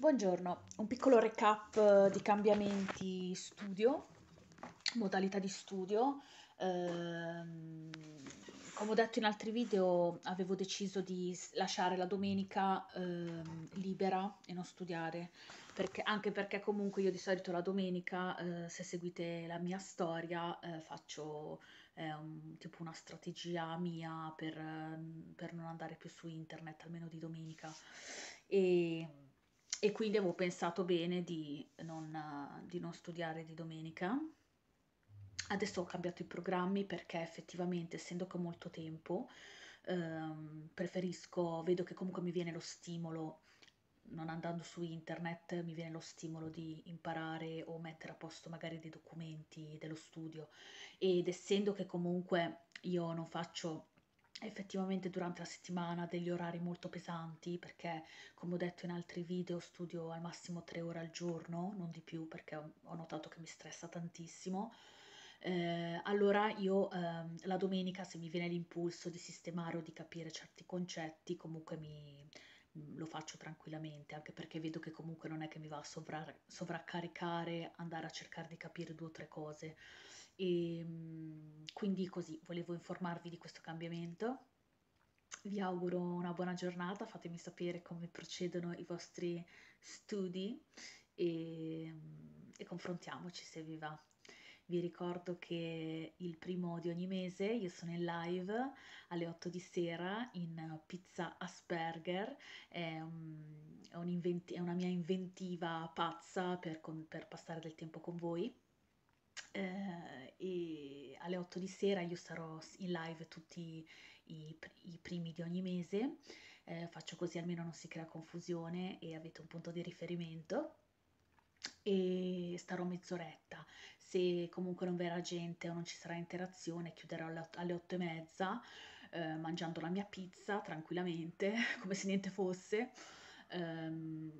Buongiorno, un piccolo recap eh, di cambiamenti studio, modalità di studio. Ehm, come ho detto in altri video, avevo deciso di lasciare la domenica ehm, libera e non studiare, perché- anche perché comunque io di solito la domenica, eh, se seguite la mia storia, eh, faccio eh, un- tipo una strategia mia per, ehm, per non andare più su internet, almeno di domenica. E, e quindi avevo pensato bene di non, di non studiare di domenica. Adesso ho cambiato i programmi perché effettivamente, essendo che ho molto tempo, ehm, preferisco, vedo che comunque mi viene lo stimolo, non andando su internet, mi viene lo stimolo di imparare o mettere a posto magari dei documenti dello studio. Ed essendo che comunque io non faccio effettivamente durante la settimana degli orari molto pesanti, perché come ho detto in altri video studio al massimo tre ore al giorno, non di più perché ho notato che mi stressa tantissimo. Eh, allora io ehm, la domenica se mi viene l'impulso di sistemare o di capire certi concetti, comunque mi, lo faccio tranquillamente, anche perché vedo che comunque non è che mi va a sovra- sovraccaricare andare a cercare di capire due o tre cose. E mm, quindi così volevo informarvi di questo cambiamento. Vi auguro una buona giornata, fatemi sapere come procedono i vostri studi e, e confrontiamoci se vi va. Vi ricordo che il primo di ogni mese io sono in live alle 8 di sera in Pizza Asperger, è, un- è è una mia inventiva pazza per, con- per passare del tempo con voi. Eh, e alle 8 di sera io sarò in live tutti i, i primi di ogni mese, eh, faccio così almeno non si crea confusione e avete un punto di riferimento e starò mezz'oretta. Se comunque non verrà gente o non ci sarà interazione, chiuderò alle ott- alle otto e mezza, eh, mangiando la mia pizza tranquillamente, come se niente fosse, ehm,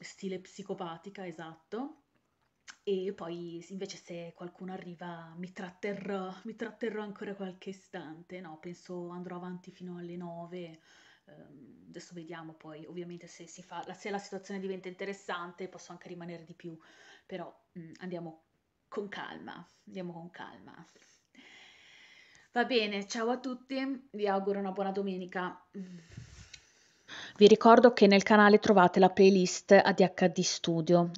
stile psicopatica, esatto. E poi invece se qualcuno arriva mi tratterrò, mi tratterrò ancora qualche istante, no, penso andrò avanti fino alle 9. Ehm, adesso vediamo poi, ovviamente se fa, la- se la situazione diventa interessante posso anche rimanere di più, però mm, andiamo con calma, andiamo con calma. Va bene, ciao a tutti, vi auguro una buona domenica. Vi ricordo che nel canale trovate la playlist ADHD Studio